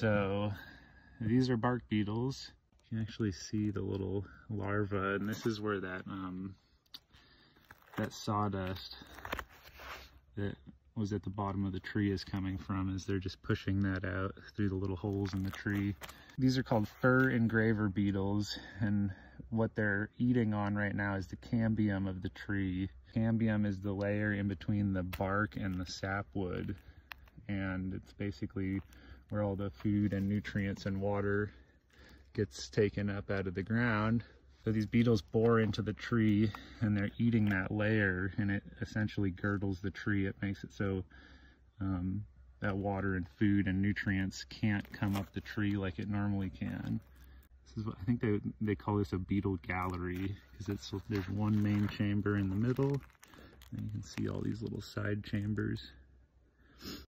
So these are bark beetles. You can actually see the little larva, and this is where that um, that sawdust that was at the bottom of the tree is coming from as they're just pushing that out through the little holes in the tree. These are called fir engraver beetles and what they're eating on right now is the cambium of the tree. Cambium is the layer in between the bark and the sapwood and it's basically where all the food and nutrients and water gets taken up out of the ground so these beetles bore into the tree and they're eating that layer and it essentially girdles the tree. It makes it so um, that water and food and nutrients can't come up the tree like it normally can. This is what I think they, they call this a beetle gallery because it's there's one main chamber in the middle and you can see all these little side chambers.